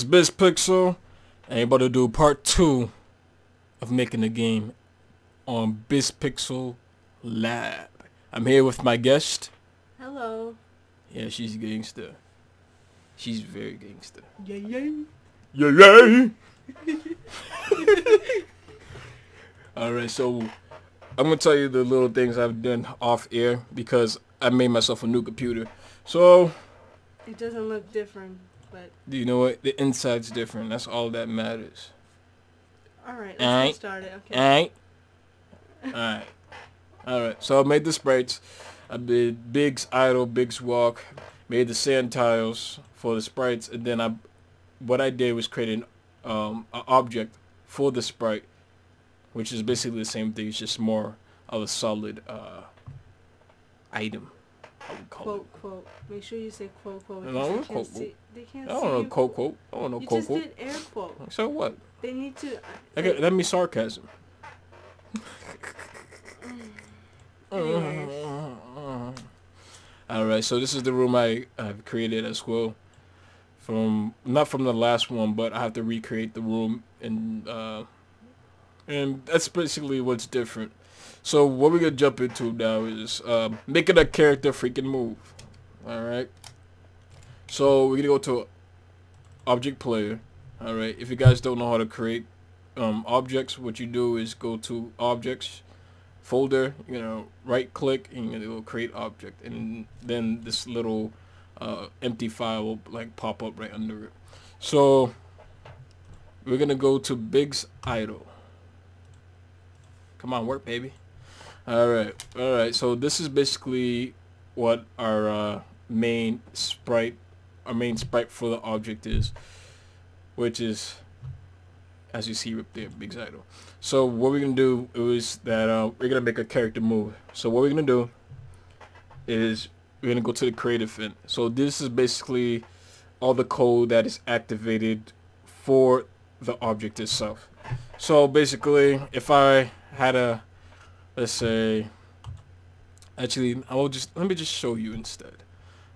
It's BizPixel, and you're about to do part two of making the game on BizPixel Lab. I'm here with my guest. Hello. Yeah, she's gangster. She's very gangster. Yay yay. Yeah, yeah. Alright, so I'm gonna tell you the little things I've done off air because I made myself a new computer. So, It doesn't look different, but do you know what? The inside's different. That's all that matters. alright, let's Alright. get started. Okay. Alright? Alright. Alright, so I made the sprites. I did Big's Idle, Big's Walk, made the sand tiles for the sprites, and then I, what I did was create an, um, an object for the sprite, which is basically the same thing, it's just more of a solid, uh, item, I would call Quote quote. Make sure you say quote quote. No, they quote, see. They can't I don't know quote quote, I don't know You quote just quote. did air quote. So what? They need to. I got, that means sarcasm. Anyways. Alright, so this is the room I have created as well. From not from the last one, but I have to recreate the room and uh and that's basically what's different. So what we're gonna jump into now is um, making a character freaking move. Alright. So we're gonna go to object player. Alright, if you guys don't know how to create um, objects, what you do is go to objects folder, you know, right click and gonna go create object and then this little uh, empty file will like pop up right under it. So we're gonna go to Big's Idle. Come on, work baby. Alright, alright, so this is basically what our uh, main sprite, our main sprite for the object is, which is as you see up there, Big Idle. So what we're gonna do is that uh, we're gonna make a character move. So what we're gonna do is we're gonna go to the creative fin. So this is basically all the code that is activated for the object itself. So basically, if I had a, let's say, actually, I will just let me just show you instead.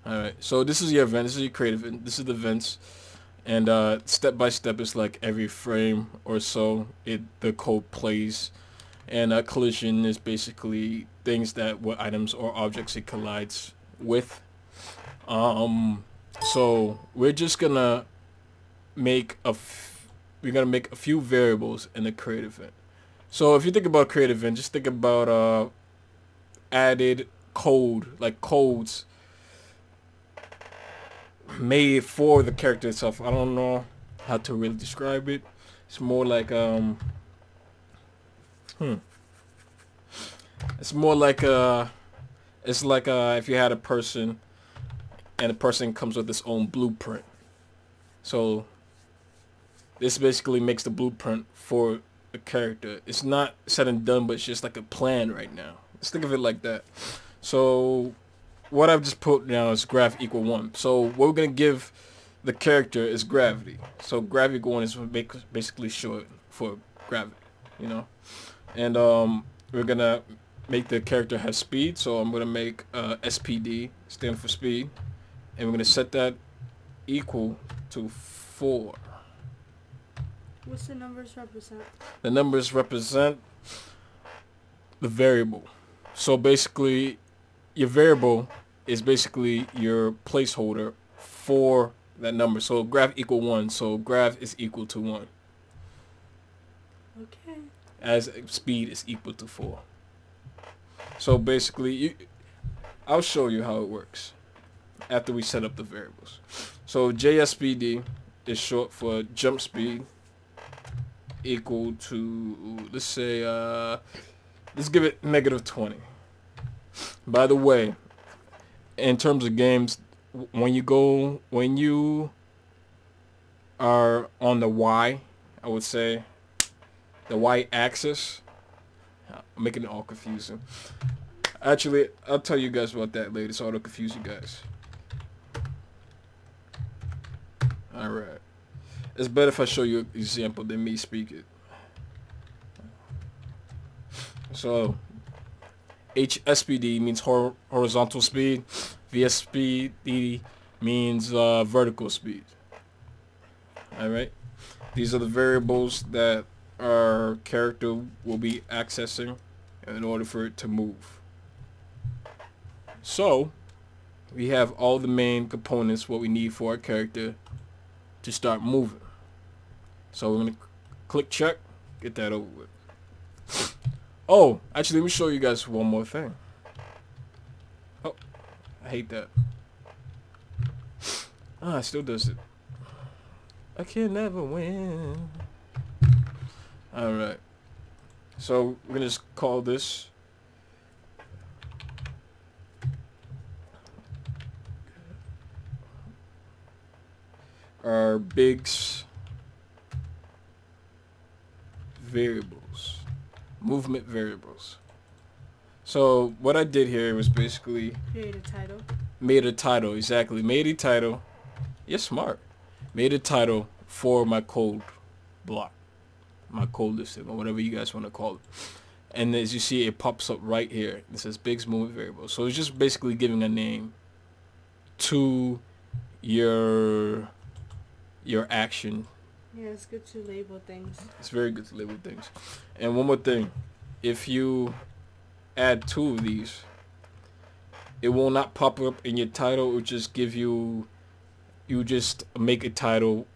All right. So this is your event. This is your creative. This is the events and uh, step by step is like every frame or so it the code plays and a collision is basically things that what items or objects it collides with um so we're just gonna make a f- we're gonna make a few variables in the creative event so if you think about creative event just think about uh added code like codes made for the character itself. I don't know how to really describe it. It's more like um hmm. It's more like a, it's like uh if you had a person and the person comes with its own blueprint. So this basically makes the blueprint for the character. It's not said and done, but it's just like a plan right now. Let's think of it like that. So what I've just put now is graph equal one. So what we're gonna give the character is gravity. So gravity equal one is make- basically short for gravity, you know. And um, we're gonna make the character have speed. So I'm gonna make uh, SPD stand for speed, and we're gonna set that equal to four. What's the numbers represent? The numbers represent the variable. So basically, your variable is basically your placeholder for that number. So graph equal one. So graph is equal to one. Okay. As speed is equal to four. So basically, you, I'll show you how it works after we set up the variables. So JSPD is short for jump speed equal to let's say uh let's give it negative 20 by the way in terms of games when you go when you are on the y i would say the y axis i'm making it all confusing. Actually i'll tell you guys about that later so i don't confuse you guys. All right it's better if I show you an example than me speak it. So, HSPD means hor- horizontal speed. VSPD means uh, vertical speed. All right. These are the variables that our character will be accessing in order for it to move. So, we have all the main components what we need for our character to start moving. So we're going to click check, get that over with. Oh, actually let me show you guys one more thing. Oh, I hate that. Ah, it still does it. I can never win. Alright. So we're gonna just call this our bigs variables movement variables. So what I did here was basically Create a title. made a title exactly. Made a title you're smart. Made a title for my code block my code listing or whatever you guys want to call it. And as you see it pops up right here. It says bigs movement variable so it's just basically giving a name to your your action Yeah, it's good to label things. it's very good to label things. And one more thing if you add two of these it will not pop up in your title. It will just give you you just make a title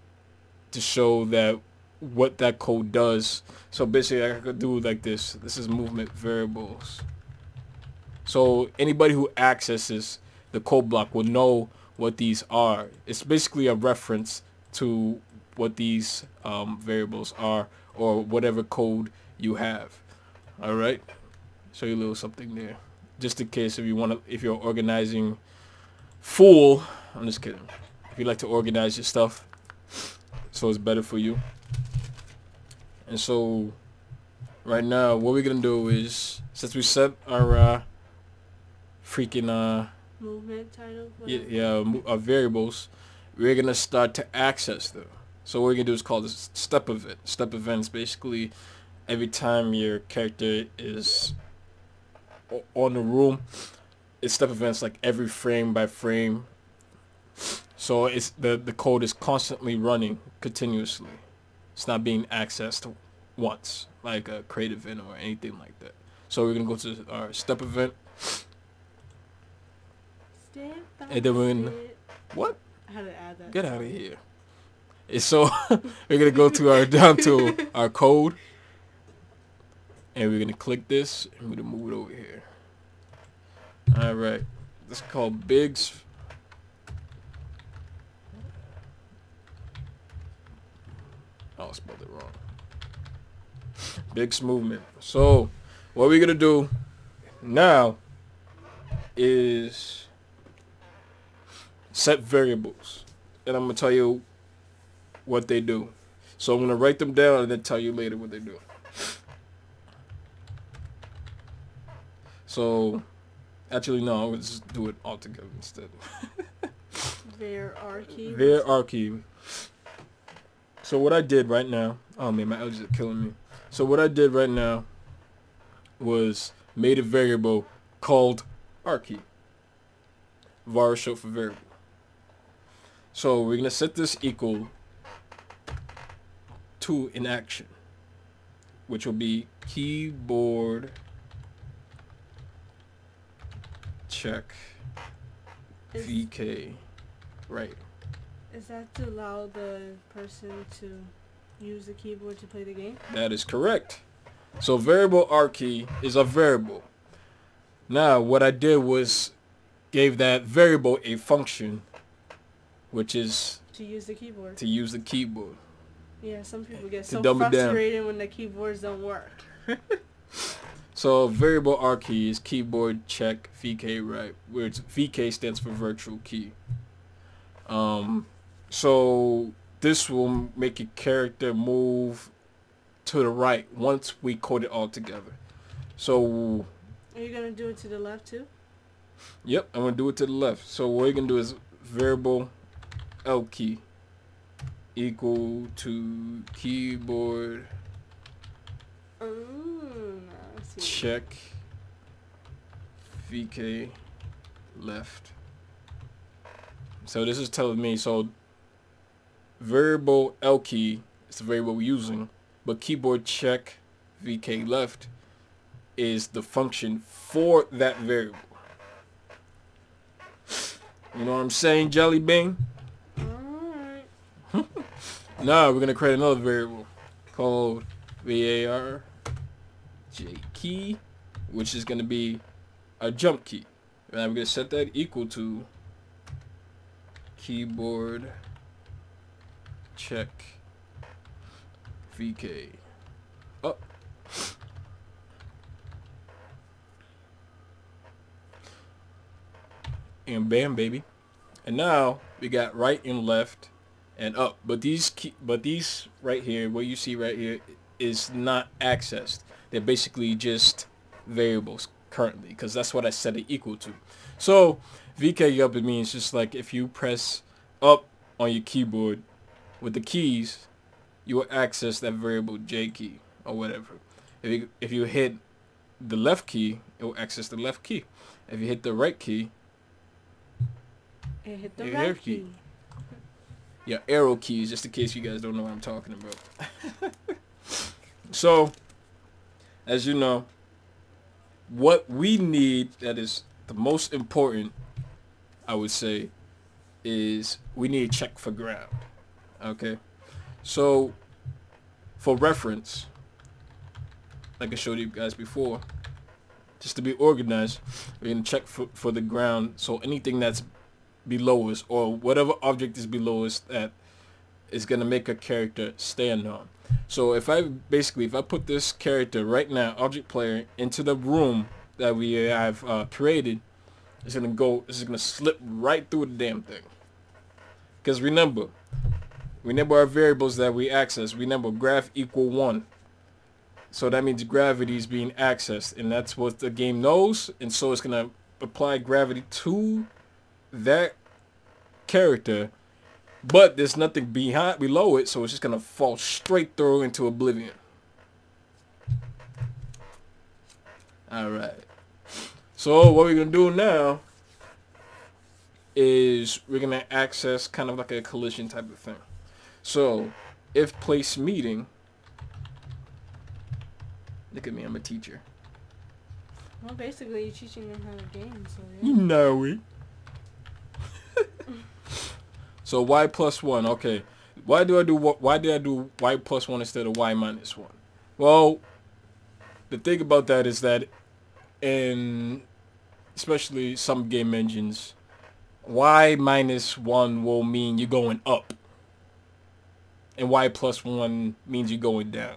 to show that what that code does. So basically I could do like this. This is movement variables. So anybody who accesses the code block will know what these are. It's basically a reference to what these um, variables are or whatever code you have. All right? Show you a little something there. Just in case if you want to if you're organizing full i'm just kidding. If you like to organize your stuff so it's better for you. And so right now what we're gonna do is since we set our uh freaking uh Movement title. yeah, whatever. yeah mo- uh, variables we're gonna start to access them so what we're gonna do is call this step event step events. Basically every time your character is on the room it's step events like every frame by frame. So it's the the code is constantly running continuously. It's not being accessed once like a create event or anything like that. So we're gonna go to our step event. Step And then we're gonna- what? I had to add that. Get out of here. So we're gonna go to our down to our code, and we're gonna click this, and we're gonna move it over here. All right, this is called Biggs. Oh, I spelled it wrong. Biggs movement. So, what we're gonna do now is set variables and I'm gonna tell you what they do. So I'm gonna write them down and then tell you later what they do. So actually no, I'll just do it all together instead. Var archive. Their archive. So what I did right now, oh man, my allergies are killing me. So what I did right now was made a variable called R key. var short for variable. So we're gonna set this equal to in action, which will be keyboard check Is, VK right. is that to allow the person to use the keyboard to play the game? That is correct. So variable R key is a variable. Now what I did was gave that variable a function which is To use the keyboard. to use the keyboard. Yeah, some people get so down. frustrated when the keyboards don't work. So variable R key is keyboard check VK right, where it's VK stands for virtual key. Um, so this will make your character move to the right once we code it all together. So Are you gonna do it to the left too? Yep, I'm gonna do it to the left. So what you're gonna do is variable L key equal to keyboard Oh, I check VK left. So this is telling me so variable L key is the variable we're using, but keyboard check VK left is the function for that variable. You know what I'm saying, Jelly Bean? Now we're gonna create another variable called var j key, which is gonna be a jump key. And I'm gonna set that equal to keyboard check vk up. Oh. And bam, baby. And now we got right and left and up. But these key, but these right here, what you see right here, is not accessed. They're basically just variables currently because that's what I set it equal to. So VK up it means just like if you press up on your keyboard with the keys, you will access that variable J key or whatever. If you if you hit the left key, it will access the left key. If you hit the right key, It hit the right key. key. Yeah, arrow keys, just in case you guys don't know what I'm talking about. so, as you know, what we need that is the most important, I would say, is we need to check for ground. Okay? So, for reference, like I showed you guys before, just to be organized, we're going to check for, for the ground. So anything that's below us or whatever object is below us that is going to make a character stand on. So if I basically, if I put this character right now, object player, into the room that we have uh, created, it's going to go, it's going to slip right through the damn thing. Because remember, remember our variables that we access. Remember graph equal 1. So that means gravity is being accessed and that's what the game knows and so it's going to apply gravity to that character but there's nothing behind below it so it's just going to fall straight through into oblivion. Alright. So what we're to do now is we're going to access kind of like a collision type of thing. So if place meeting Look at me, I'm a teacher. Well, basically, you're teaching them how to game, so You know it. So y plus 1, okay. Why do I do? Why did I do y plus 1 instead of y minus 1? Well, the thing about that is that in especially some game engines, y minus 1 will mean you're going up. And y plus 1 means you're going down.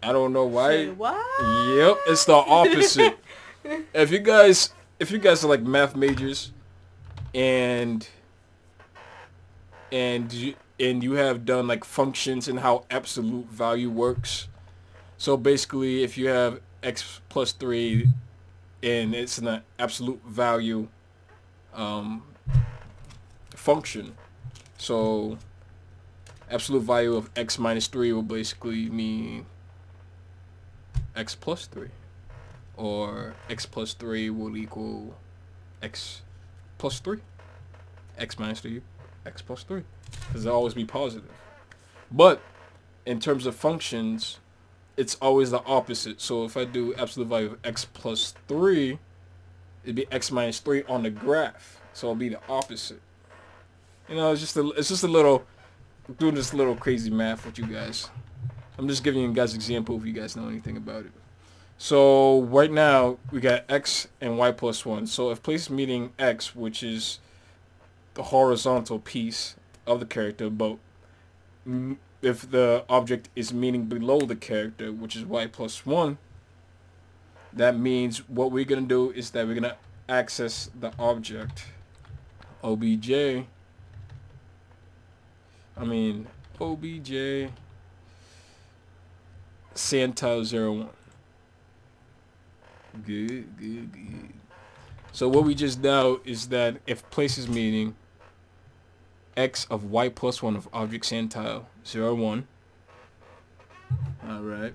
I don't know why. What? Yep, it's the opposite. if you guys, if you guys are like math majors, and and you and you have done like functions and how absolute value works, so basically, if you have x plus three, and it's an absolute value um, function, so absolute value of x minus three will basically mean x plus 3 or x plus 3 will equal x plus 3 x minus 3 x plus 3 because it'll always be positive. But in terms of functions it's always the opposite. So if I do absolute value of x plus 3 it'd be x minus 3 on the graph. So it'll be the opposite. You know it's just a, it's just a little doing this little crazy math with you guys. I'm just giving you guys an example if you guys know anything about it. So right now we got x and y plus 1. So if place meeting x, which is the horizontal piece of the character, but if the object is meeting below the character, which is y plus 1, that means what we're going to do is that we're going to access the object obj I mean obj Santa 01. Good, good, good. So what we just know is that if place is meeting x of y plus 1 of object Santile 01, alright,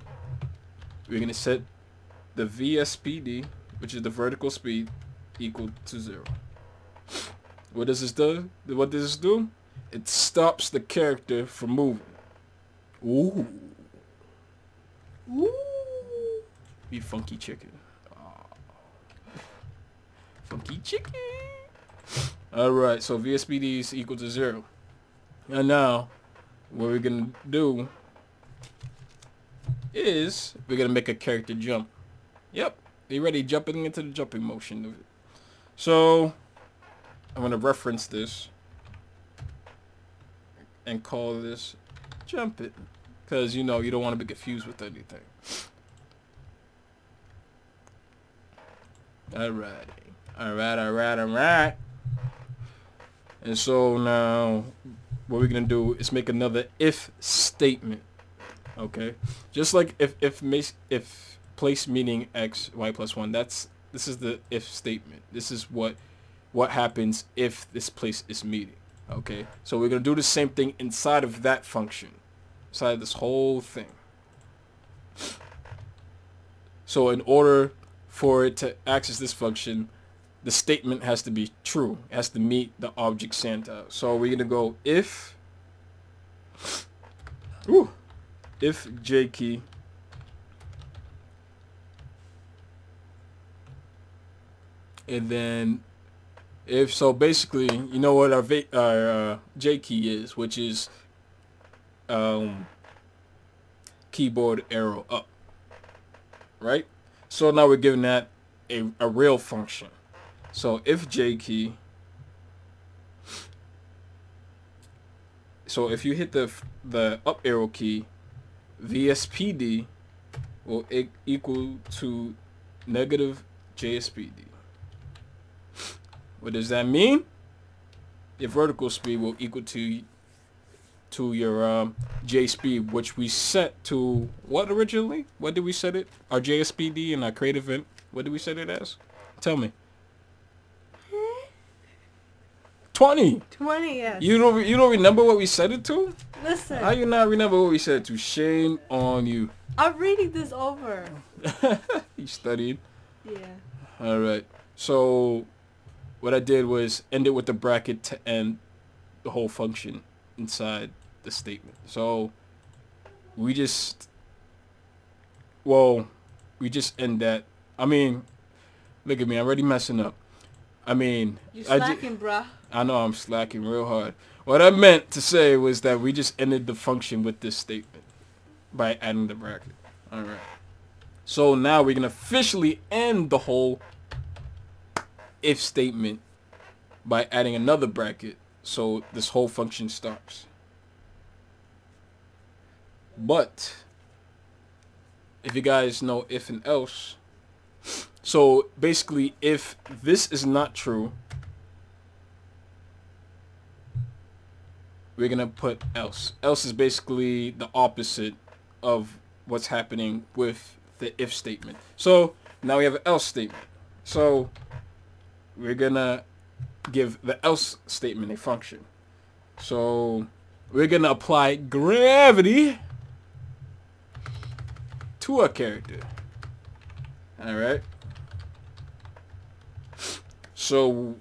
we're going to set the VSPD, which is the vertical speed, equal to 0. What does this do? What does this do? it stops the character from moving. Ooh. Ooh. Be funky chicken. Funky chicken. Alright, so VSPD is equal to zero. And now, what we're gonna do is we're gonna make a character jump. Yep, you ready jumping into the jumping motion. So I'm gonna reference this and call this jump it. Cause you know you don't want to be confused with anything. Alright. Alright, alright, alright. And so now what we're gonna do is make another if statement. Okay? Just like if if if place meeting x y plus one, that's this is the if statement. This is what what happens if this place is meeting. Okay? So we're gonna do the same thing inside of that function. Inside of this whole thing. So in order for it to access this function, the statement has to be true. It has to meet the object Santa. So we're gonna go if ooh, if j key and then if so basically you know what our, our uh, j key is which is um, keyboard arrow up right so now we're giving that a, a real function so if J key, so if you hit the the up arrow key, VSPD will equal to negative JSPD. What does that mean? Your vertical speed will equal to to your um, J speed, which we set to what originally? What did we set it? Our JSPD and our create event. What did we set it as? Tell me. 20. 20, yes. You don't you don't remember what we said it to? Listen. How you not remember what we said to? Shame on you. I'm reading this over. you studied? Yeah. All right. So what I did was end it with the bracket to end the whole function inside the statement. So we just well, we just end that. I mean, look at me. I'm already messing up. I mean, you slacking, I bruh. I know I'm slacking real hard. What I meant to say was that we just ended the function with this statement by adding the bracket. All right. So now we can officially end the whole if statement by adding another bracket so this whole function stops. But if you guys know if and else, so basically if this is not true, we're gonna put else. Else is basically the opposite of what's happening with the if statement. So now we have an else statement. So we're gonna give the else statement a function. So we're gonna apply gravity to a character. Alright. So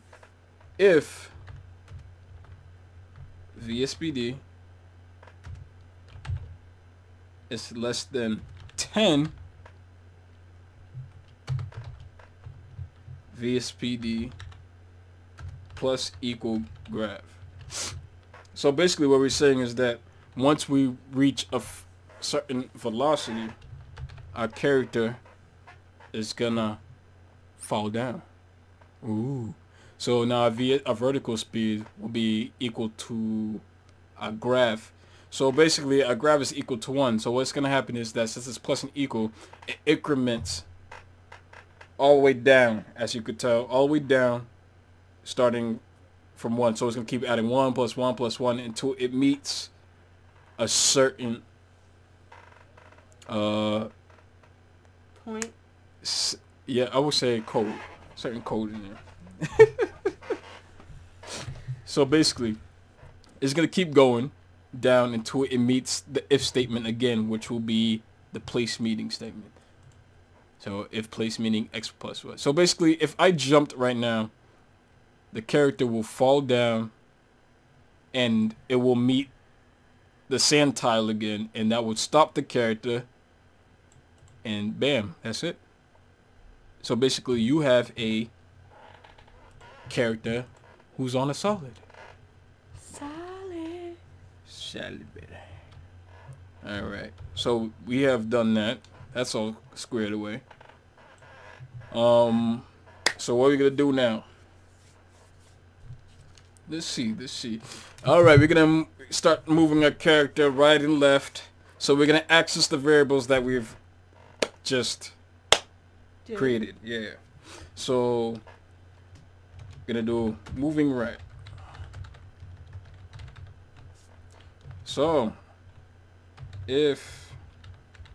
if VSPD is less than 10 VSPD plus equal graph. So basically what we're saying is that once we reach a certain velocity, our character is gonna fall down. Ooh. So now a, a vertical speed will be equal to a graph. So basically a graph is equal to 1. So what's going to happen is that since it's plus and equal, it increments all the way down, as you could tell, all the way down, starting from 1. So it's going to keep adding 1 plus 1 plus 1 until it meets a certain uh, point. Yeah, I would say code. Certain code in there. So basically, it's going to keep going down until it meets the if statement again, which will be the place meeting statement. So if place meeting x plus y. So basically, if I jumped right now, the character will fall down and it will meet the sand tile again and that would stop the character and bam that's it so basically you have a character who's on a solid. Solid. solid baby. All right. So we have done that. That's all squared away. Um so what are we gonna do now? Let's see let's see. All right we're gonna start moving our character right and left. So we're gonna access the variables that we've just Dude. created yeah. So gonna do moving right so if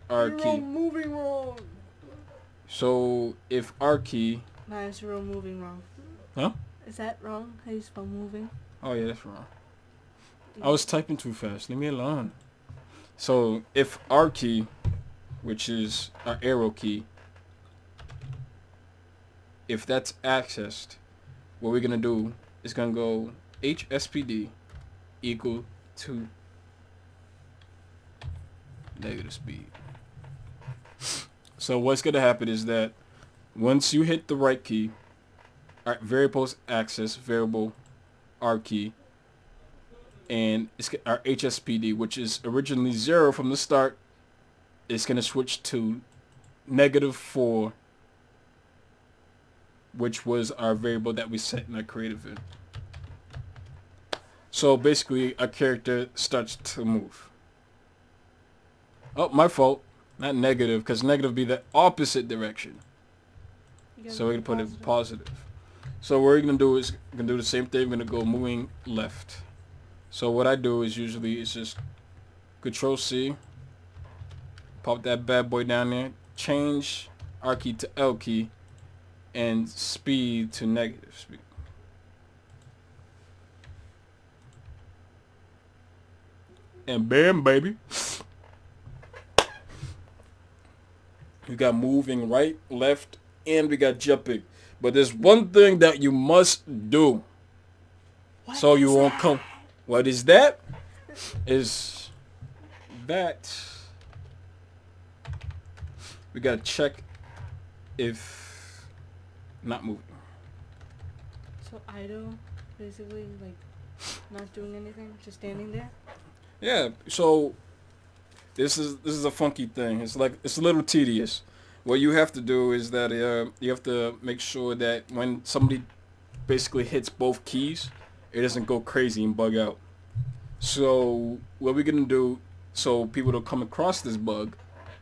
R key moving wrong. so if R key Nah, it's real moving wrong. Huh? Is that wrong? How you spell moving? oh yeah that's wrong I was typing too fast leave me alone so if R key which is our arrow key if that's accessed what we're gonna do is gonna go hspd equal to negative speed. So what's gonna happen is that once you hit the right key our variables access variable r key and it's our hspd which is originally zero from the start is gonna switch to negative four which was our variable that we set in our creative. So basically, our character starts to move. Oh, my fault. Not negative, because negative be the opposite direction. So we're gonna put it positive. positive. So what we're gonna do is gonna do the same thing. We're gonna go moving left. So what I do is usually it's just Control C. Pop that bad boy down there. Change R key to L key, and speed to negative speed. And bam, baby. We got moving right, left, and we got jumping. But there's one thing that you must do. What so you won't that? come. What is that? Is that we gotta check if not moving. So idle, basically like not doing anything, just standing there. Yeah. So this is this is a funky thing. It's like it's a little tedious. What you have to do is that uh, you have to make sure that when somebody basically hits both keys, it doesn't go crazy and bug out. So what we're gonna do so people don't come across this bug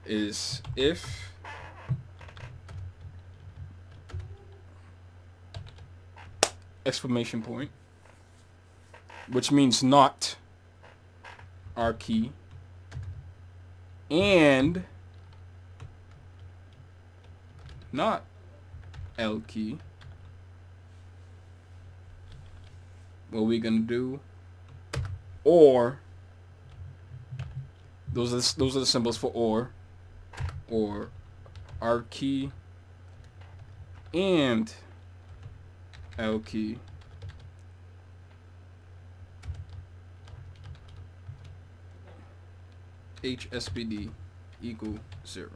is if exclamation point, which means not R key and not L key. What we gonna do? Or those are the, those are the symbols for or or R key and L key. HSPD equal zero.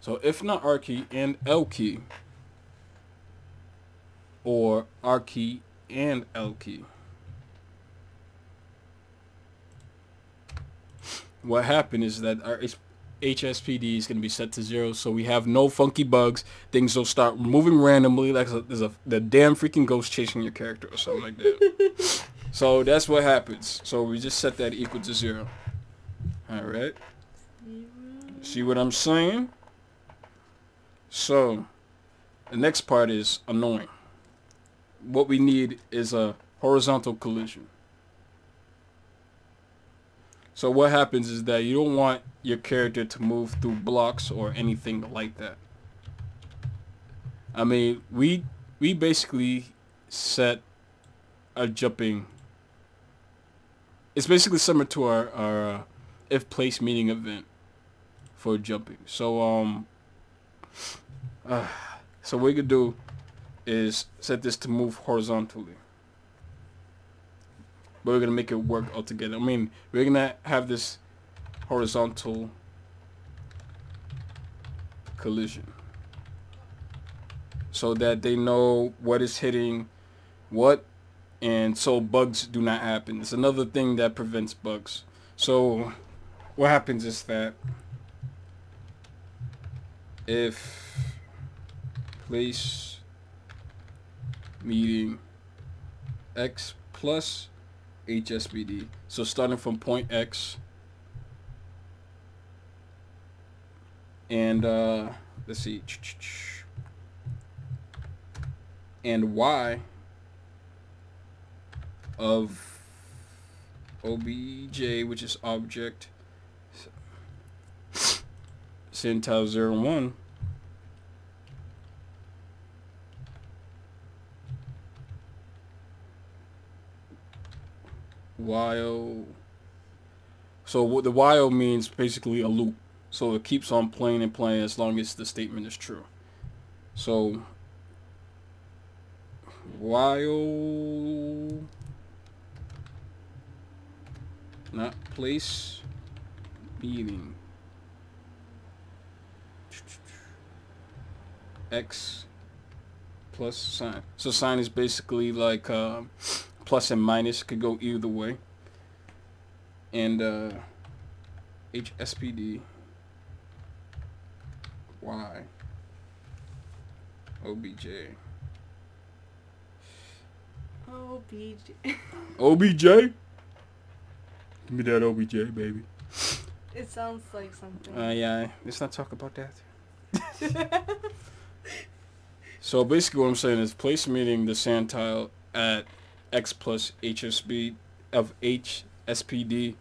So if not R key and L key, or R key and L key, what happened is that our HSPD is going to be set to zero, so we have no funky bugs. Things will start moving randomly, like a, there's a the damn freaking ghost chasing your character or something like that. so that's what happens. So we just set that equal to zero. All right. See what I'm saying? So, the next part is annoying. What we need is a horizontal collision. So what happens is that you don't want your character to move through blocks or anything like that. I mean, we we basically set a jumping. It's basically similar to our our uh, if place meeting event for jumping. So um, uh, so what we could do is set this to move horizontally. But we're gonna make it work all together. I mean, we're gonna have this horizontal collision so that they know what is hitting what and so bugs do not happen. It's another thing that prevents bugs. So what happens is that if place meeting x plus HSPD. So starting from point X. And uh, let's see. And Y of OBJ, which is object Centile 01 while. So what the while means basically a loop. So it keeps on playing and playing as long as the statement is true. So while. Not place meeting. X plus sign. So sign is basically like uh, plus and minus could go either way. And uh, HSPD Y OBJ OBJ OBJ Give me that OBJ baby. It sounds like something. Uh, yeah let's not talk about that. So basically what I'm saying is place meeting the Santile at X plus HSB of HSPD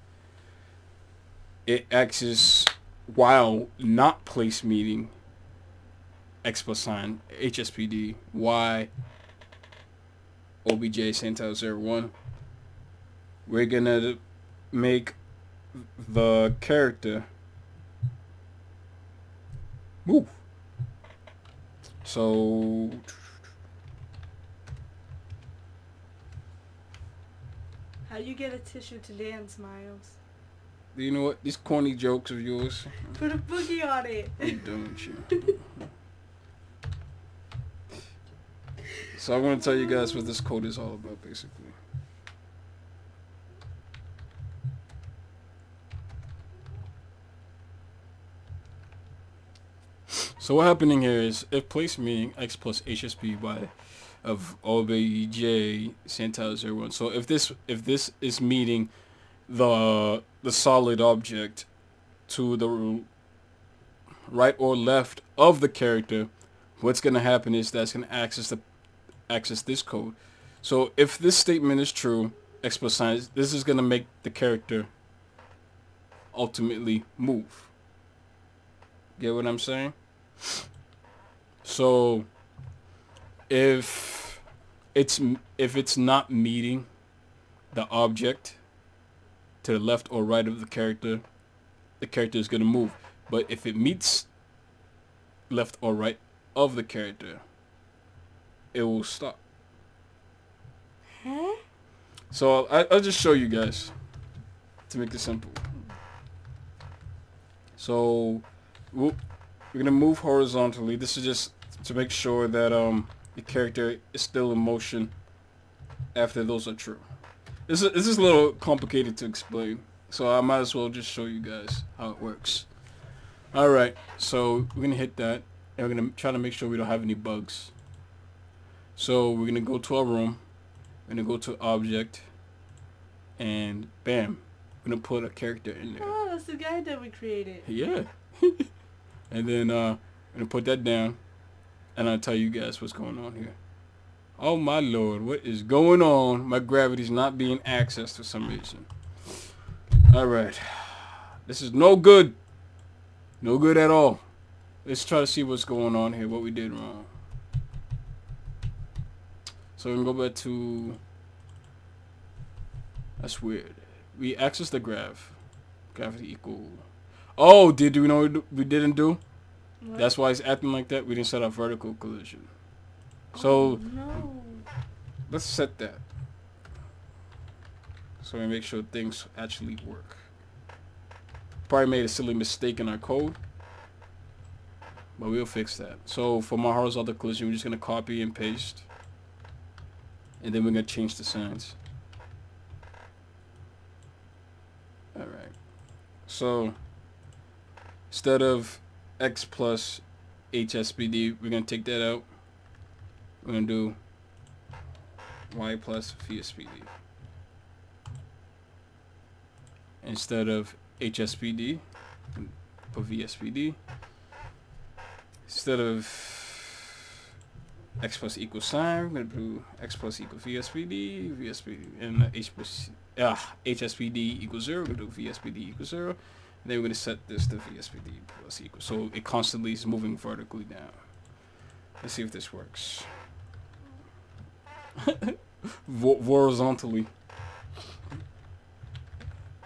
it acts while not place meeting X plus sign HSPD Y OBJ Centile 01 we're gonna make the character move. So How you get a tissue to dance, Miles? You know what? These corny jokes of yours. Put a boogie on it. I'm done with you. so I'm going to tell you guys what this code is all about, basically. So what happening here is if place meeting x plus HSPD of OBJ Centile 01. So if this if this is meeting the the solid object to the right or left of the character, what's going to happen is that's going to access the access this code. So if this statement is true, plus this is going to make the character ultimately move. Get what I'm saying? So if it's if it's not meeting the object to the left or right of the character, the character is going to move. But if it meets left or right of the character, it will stop. Huh? So I, I'll just show you guys to make it simple. So we'll, we're going to move horizontally. This is just to make sure that um the character is still in motion after those are true. This is, this is a little complicated to explain, so I might as well just show you guys how it works. Alright, so we're going to hit that, and we're going to try to make sure we don't have any bugs. So we're going to go to our room, we're going to go to object, and bam, we're going to put a character in there. Oh, that's the guy that we created. Yeah. and then uh, I'm going to put that down, and I'll tell you guys what's going on here. Oh my lord, what is going on? My gravity's not being accessed for some reason. Alright. This is no good. No good at all. Let's try to see what's going on here, what we did wrong. So we can go back to... That's weird. We access the graph. Gravity equal... Oh, did we know we didn't do? What? That's why it's acting like that. We didn't set up vertical collision. Oh, so Oh, no. let's set that. So we make sure things actually work. Probably made a silly mistake in our code. But we'll fix that. So for my horizontal collision, we're just going to copy and paste. And then we're going to change the signs. Alright. So instead of x plus HSPD, we're going to take that out. We're going to do y plus VSPD. Instead of HSPD, put VSPD. Instead of x plus equal sign, we're going to do x plus equal VSPD, VSPD, and H plus, uh, HSPD equals 0, we're going to do VSPD equals 0. And then we're going to set this to VSPD plus equal. So it constantly is moving vertically down. Let's see if this works. horizontally.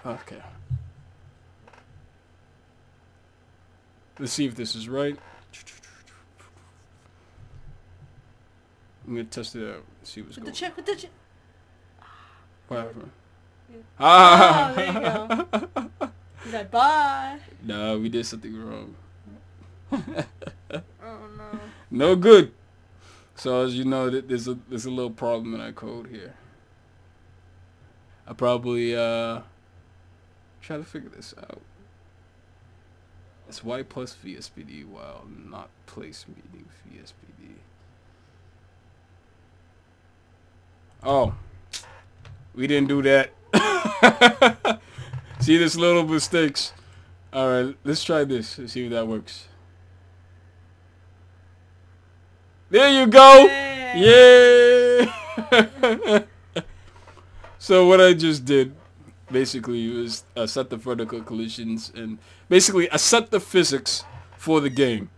Okay. Let's see if this is right. I'm gonna test it out. See what's With going. the chip, with the chip. Whatever. Yeah. Ah. Oh, there you go. He's like, bye. nah, we did something wrong. Oh no. No good. So as you know, there's a there's a little problem in our code here. I probably uh try to figure this out. It's y plus VSPD while not place meeting VSPD. Oh, we didn't do that. see this little mistakes. All right, let's try this. Let's see if that works. There you go. Yay! Yeah. so what I just did basically was uh, set the vertical collisions and basically I set the physics for the game.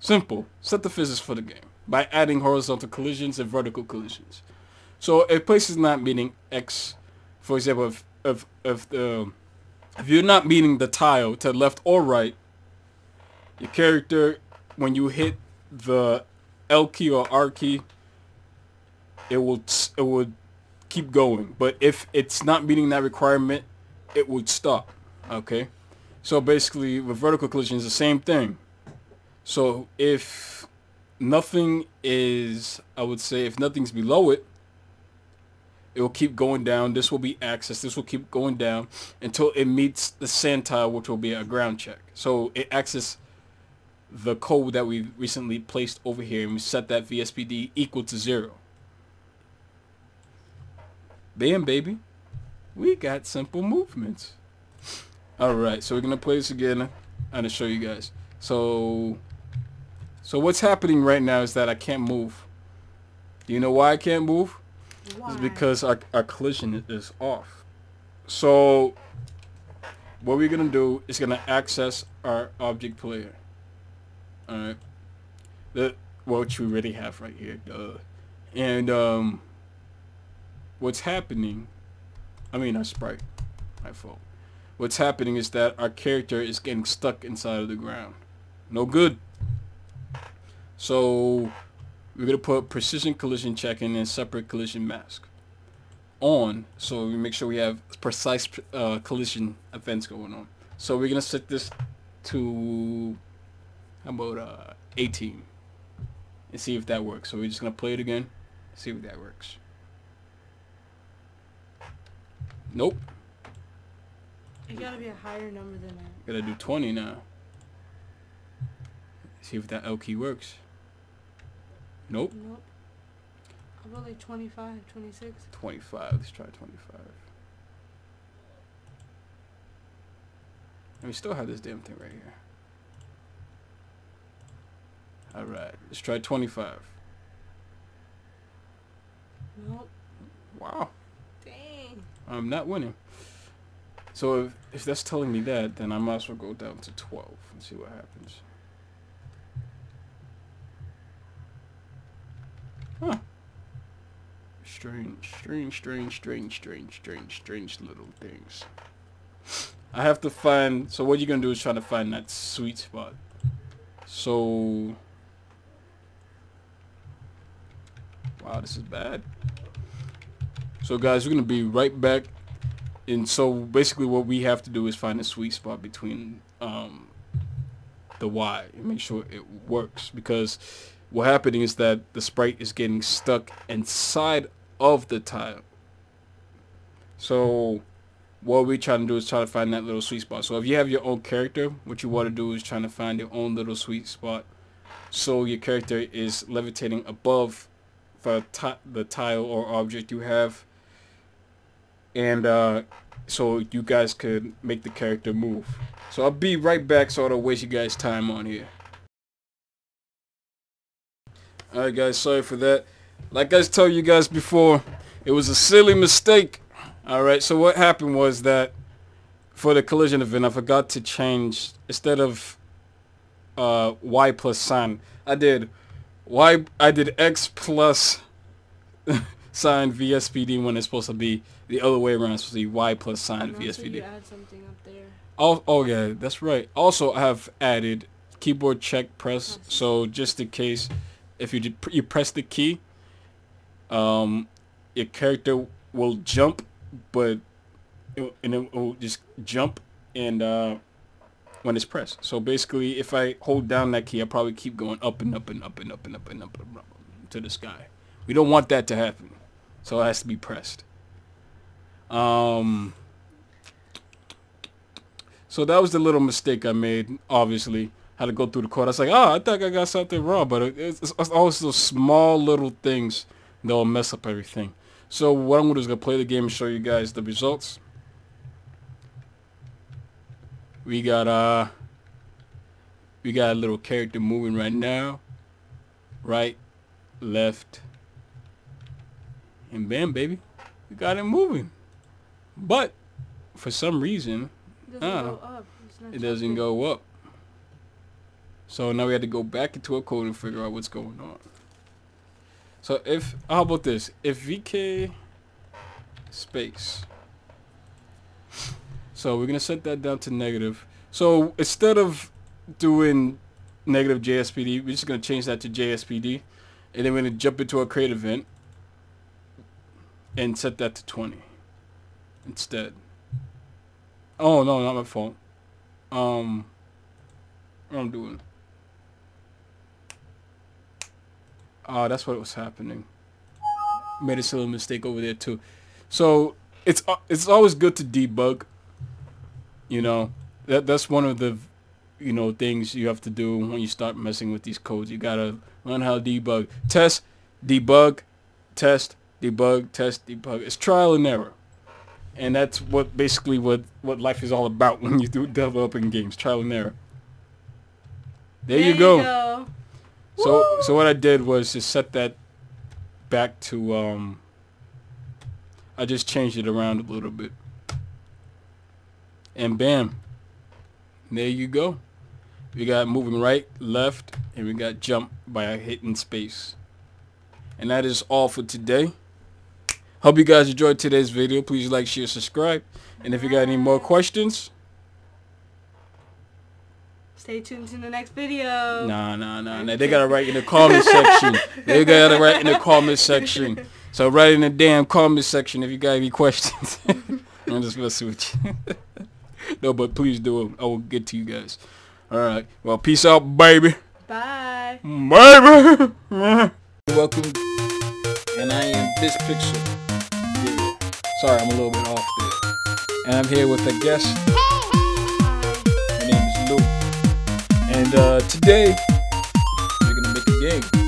Simple. Set the physics for the game by adding horizontal collisions and vertical collisions. So if place is not meeting x, for example, if if if the if you're not meeting the tile to left or right, your character when you hit the L key or R key, it will it would keep going. But if it's not meeting that requirement, it would stop. Okay, so basically with vertical collision is the same thing. So if nothing is, I would say, if nothing's below it, it will keep going down. This will be access. This will keep going down until it meets the tile, which will be a ground check. So it accesses the code that we recently placed over here and we set that VSPD equal to zero. Bam, baby. We got simple movements. Alright, so we're going to play this again and to show you guys. So, so what's happening right now is that I can't move. Do you know why I can't move? Why? It's because our, our collision is off. So what we're gonna do is gonna access our object player. Alright. The which we already have right here, duh. And um what's happening I mean our sprite. My fault. What's happening is that our character is getting stuck inside of the ground. No good. So we're gonna put precision collision checking and separate collision mask on so we make sure we have precise uh, collision events going on. So we're gonna set this to how about uh 18 and see if that works. So we're just gonna play it again see if that works. Nope. It gotta be a higher number than that. gotta do 20 now. See if that L key works nope Nope. How about like 25, 26? 25. Let's try 25. And we still have this damn thing right here. Alright, let's try 25. Nope. Wow, Dang. I'm not winning. So if, if that's telling me that, then I might as well go down to 12 and see what happens. Huh. Strange, strange, strange, strange, strange, strange, strange little things. I have to find, so what you're going to do is try to find that sweet spot. So, wow, this is bad. So guys, we're gonna be right back. And so basically, what we have to do is find a sweet spot between um, the Y and make sure it works because what happening is that the sprite is getting stuck inside of the tile. So what we're trying to do is try to find that little sweet spot. So if you have your own character, what you want to do is trying to find your own little sweet spot. So your character is levitating above the, the tile or object you have. And uh, so you guys could make the character move. So I'll be right back so I don't waste you guys time on here. Alright guys, sorry for that. Like I told you guys before, it was a silly mistake. Alright, so what happened was that for the collision event, I forgot to change, instead of uh, Y plus sign, I did Y, I did X plus sign VSPD when it's supposed to be the other way around. It's supposed to be Y plus sign VSPD. Oh, oh yeah, that's right. Also, I have added keyboard check press. So just in case, if you you press the key, um, your character will jump, but it, and it will just jump and uh, when it's pressed. So basically, if I hold down that key, I probably keep going up and up and up and up and up and up, and up, to the sky. We don't want that to happen, so it has to be pressed. Um. So that was the little mistake I made, obviously. Had to go through the code. I was like, oh, I think I got something wrong. But it's, it's always those small little things that'll mess up everything. So what I'm going to do is going to play the game and show you guys the results. We got, uh, we got a little character moving right now. Right, left, and bam, baby. We got it moving. But, for some reason, it doesn't uh, it doesn't go up. So now we had to go back into a code and figure out what's going on. So if, how about this? If VK space. So we're to set that down to negative. So instead of doing negative JSPD, we're just to change that to JSPD. And then we're to jump into a create event and set that to 20 instead. Oh no, not my fault. Um, what I'm doing? Oh, that's what was happening. Made a silly mistake over there too. So it's uh, it's always good to debug. You know, that that's one of the you know things you have to do when you start messing with these codes. You gotta learn how to debug, test, debug, test, debug, test, debug. It's trial and error and that's what basically what what life is all about when you do developing games trial and error there, there you, go. you, go. So Woo! so what I did was just set that back to um I just changed it around a little bit and bam there you go we got moving right left and we got jump by hitting space and that is all for today Hope you guys enjoyed today's video. Please like, share, subscribe. And if you got any more questions, stay tuned to the next video. Nah, nah, nah, nah. They gotta write in the comment section. They gotta write in the comment section. So write in the damn comment section if you got any questions. I'm just messing with you. no, but please do it. I will get to you guys. All right. Well, peace out, baby. Bye. Baby. Welcome. And I am this picture. Sorry, I'm a little bit off there. And I'm here with a guest. And uh, today, we're to make a game.